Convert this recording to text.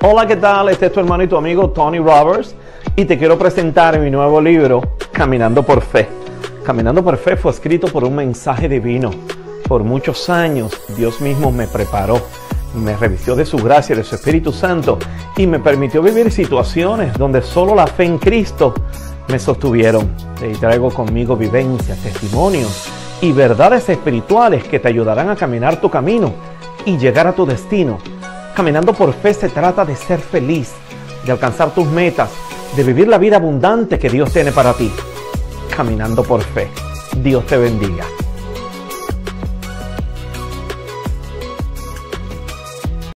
Hola, ¿qué tal? Este es tu hermano y tu amigo Tony Roberts y te quiero presentar mi nuevo libro, Caminando por Fe. Caminando por Fe fue escrito por un mensaje divino. Por muchos años Dios mismo me preparó, me revistió de su gracia, de su Espíritu Santo y me permitió vivir situaciones donde solo la fe en Cristo me sostuvieron. Y traigo conmigo vivencias, testimonios y verdades espirituales que te ayudarán a caminar tu camino y llegar a tu destino. Caminando por fe se trata de ser feliz, de alcanzar tus metas, de vivir la vida abundante que Dios tiene para ti. Caminando por fe. Dios te bendiga.